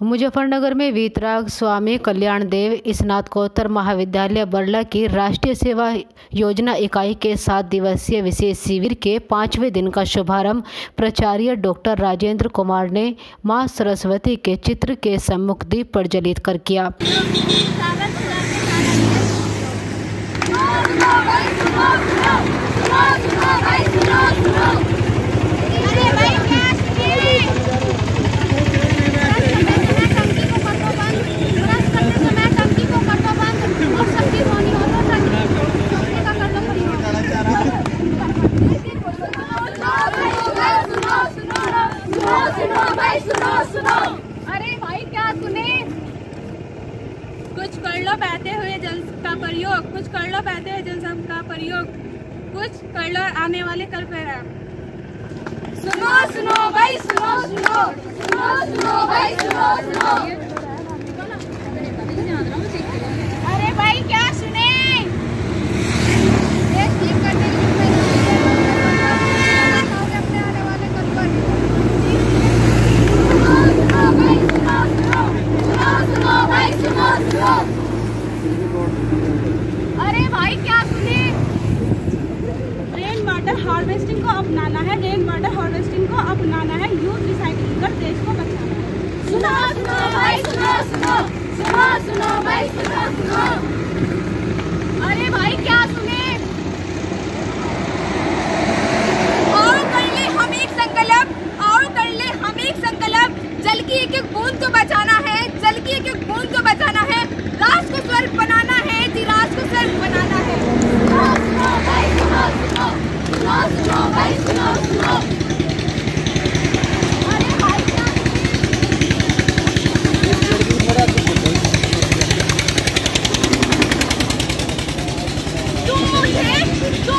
मुजफ्फरनगर में वीतराग स्वामी कल्याण देव स्नातकोत्तर महाविद्यालय बरला की राष्ट्रीय सेवा योजना इकाई के सात दिवसीय विशेष शिविर के पाँचवें दिन का शुभारंभ प्राचार्य डॉक्टर राजेंद्र कुमार ने माँ सरस्वती के चित्र के सम्मुख दीप प्रज्वलित कर किया सुनो सुनो। अरे भाई, क्या सुने कुछ कर लो बहते हुए जल का प्रयोग। कुछ कर लो बहते हुए जल का प्रयोग। कुछ कर लो आने वाले कल पर सुनो सुनो भाई, सुनो सुनो। सुनो सुनो भाई, सुनो सुनो अरे भाई क्या सुने अरे भाई, क्या सुने रेन वाटर हार्वेस्टिंग को अपनाना है रेन वाटर हार्वेस्टिंग को अपनाना है यूथ रिसाइकलिंग कर देश को बचाना है। सुनो सुनो भाई, सुनो सुनो। सुनो सुनो भाई, सुनो सुनो। Let's go!